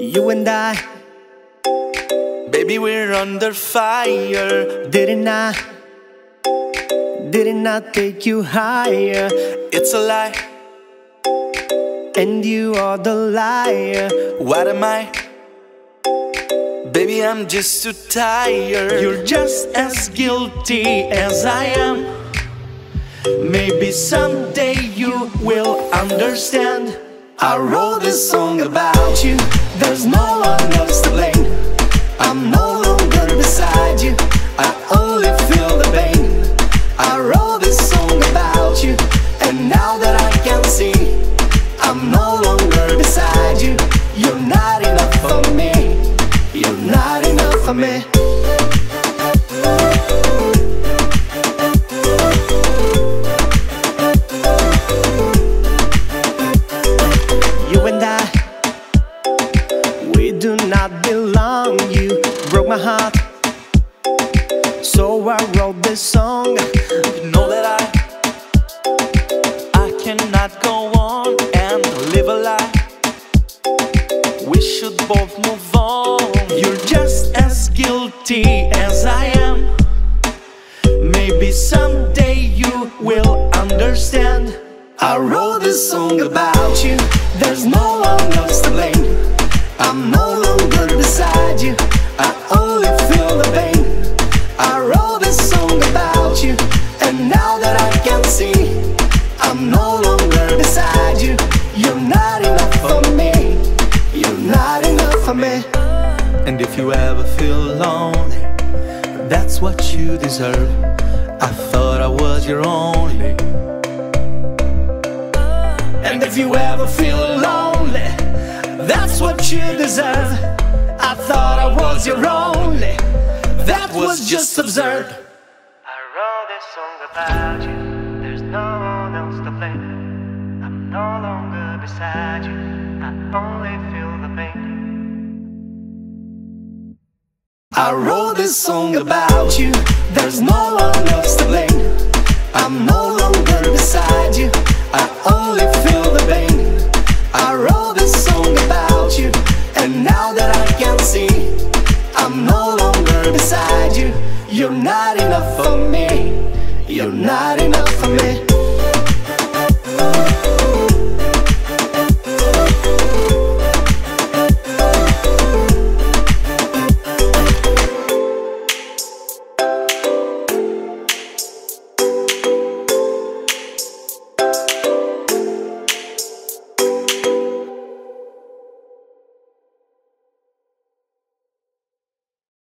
You and I, Baby, we're under fire. didn't I? Didn't I take you higher? It's a lie. And you are the liar. What am I? Baby, I'm just too tired. You're just as guilty as I am. Maybe someday you will understand. I wrote this song about you. There's no one else to blame. I'm no longer beside you. I only feel the pain. I wrote this song about you. And now that I can see, I'm no longer beside you. You're not enough for me. You're not enough for me. Broke my heart, so I wrote this song. You know that I I cannot go on and live a lie. We should both move on. You're just as guilty as I am. Maybe someday you will understand. I wrote this song about you. There's no one else to blame. I'm no longer beside you. I only feel the pain. I wrote this song about you. And now that I can see, I'm no longer beside you. You're not enough for me. You're not enough for me. And if you ever feel lonely, that's what you deserve. I thought I was your only. And if you ever feel lonely, that's what you deserve. I thought I was your only. That was just absurd. I wrote this song about you. There's no one else to blame. I'm no longer beside you. I only feel the pain. I wrote this song about you. There's no one else to blame. I'm no no beside you. You're not enough for me. You're not enough for me.